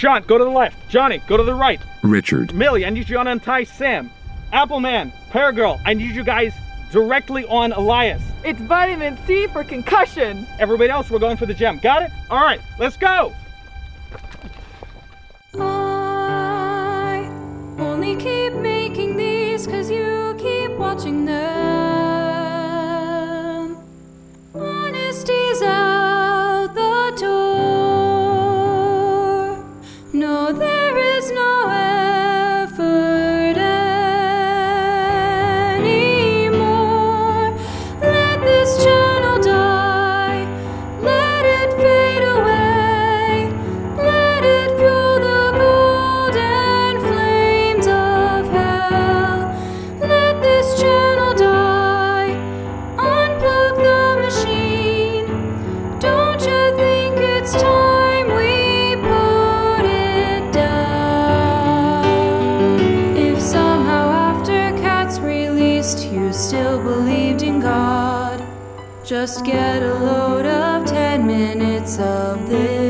Sean, go to the left. Johnny, go to the right. Richard. Millie, I need you to untie Sam. Appleman, Paragirl, I need you guys directly on Elias. It's vitamin C for concussion. Everybody else, we're going for the gem. Got it? All right, let's go. least you still believed in God. Just get a load of 10 minutes of this.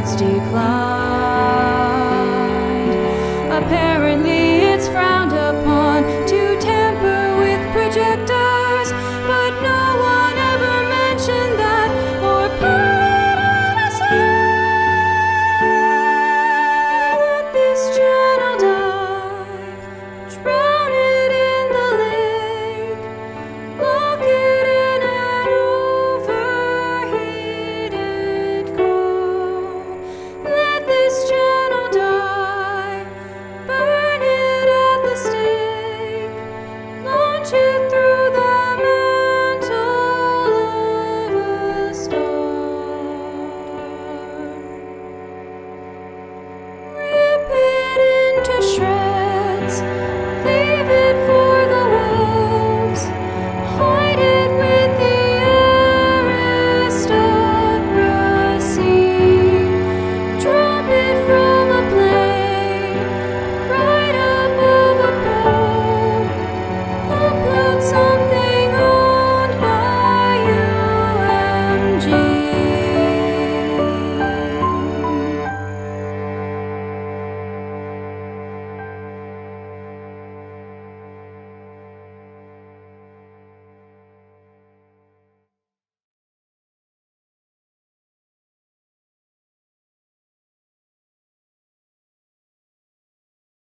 hearts decline.